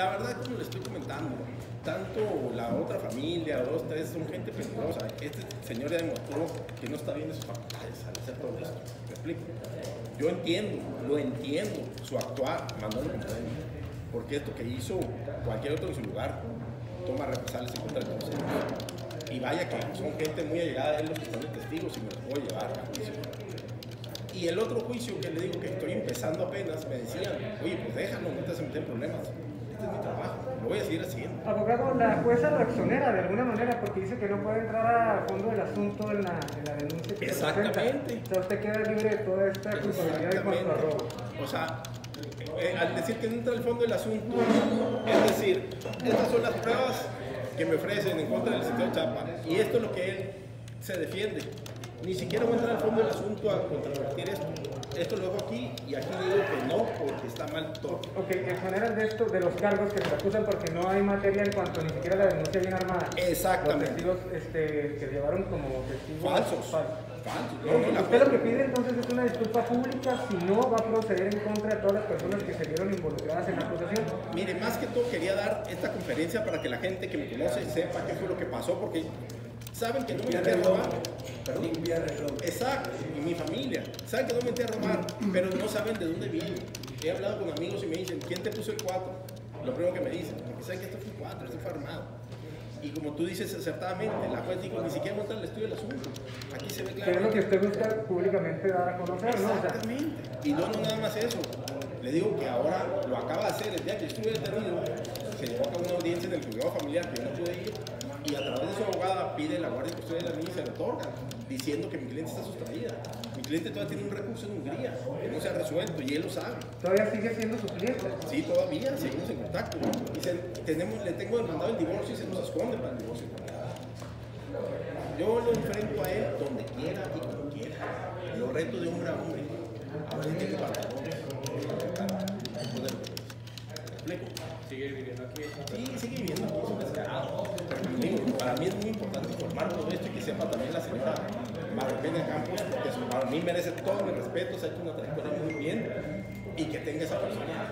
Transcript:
la verdad, como le estoy comentando, tanto la otra familia, dos, tres, son gente peligrosa. Este señor ya demostró que no está bien sus facultades al hacer todo esto. ¿Me explico? Yo entiendo, lo entiendo, su actuar, mandó lo Porque esto que hizo cualquier otro en su lugar, toma represalias en contra de todos. Y vaya que son gente muy allegada a él los que están de testigos y me los puedo llevar a juicio. Y el otro juicio que le digo que estoy empezando apenas, me decían, oye, pues déjalo, no te vas a meter en problemas. Este es mi trabajo, lo voy a seguir haciendo. Abogado, la jueza lo exonera de alguna manera porque dice que no puede entrar a fondo del asunto en la, en la denuncia que Exactamente. O sea, usted queda libre de toda esta culpabilidad en cuanto a robo. O sea, eh, al decir que no entra al fondo del asunto, es decir, estas son las pruebas que me ofrecen en contra del sector Chapa y esto es lo que él se defiende. Ni siquiera voy a entrar al fondo del asunto a contrapartir esto. Esto lo hago aquí y aquí digo que no porque está mal todo. Ok, exoneran de esto, de los cargos que se acusan porque no hay materia en cuanto ni siquiera la denuncia bien armada. Exactamente. Los testigos este, que llevaron como testigos Falsos. falsos. No, No, usted lo que pide entonces es una disculpa pública si no va a proceder en contra de todas las personas que se vieron involucradas en la acusación. Mire, más que todo quería dar esta conferencia para que la gente que me conoce sepa qué fue lo que pasó, porque saben que no me metí a robar. Perdón. Exacto, y mi familia. Saben que no me metí a robar, pero no saben de dónde viene. He hablado con amigos y me dicen, ¿quién te puso el 4? Lo primero que me dicen, porque saben que esto fue 4, esto fue armado. Y como tú dices acertadamente, la juez dijo, ni siquiera muestra el estudio del asunto. Aquí se ve Que es lo claro. que usted busca públicamente dar a conocer, ¿no? Exactamente. Y no, no nada más eso. Le digo que ahora lo acaba de hacer. El día que yo estuve detenido, se llevó a cabo una audiencia en el juzgado familiar que yo no pude ir. Y a través de su abogada pide la guardia de custodia de la niña y se le otorga, diciendo que mi cliente está sustraída. Mi cliente todavía tiene un recurso en Hungría que no se ha resuelto y él lo sabe. todavía sigue siendo su cliente. Sí, todavía seguimos en contacto. Y se- tenemos, le tengo demandado el divorcio y se nos esconde para el divorcio. Yo lo enfrento a él donde quiera y como quiera. Lo reto de hombre a hombre. A ver pantalones. Poder. ¿Me explico? Sigue viviendo aquí. Sí, sigue viviendo mí es muy importante informar todo esto y que sepa también la señora Maripena Campos, porque para mí merece todo mi respeto, se ha hecho una trayectoria muy bien y que tenga esa persona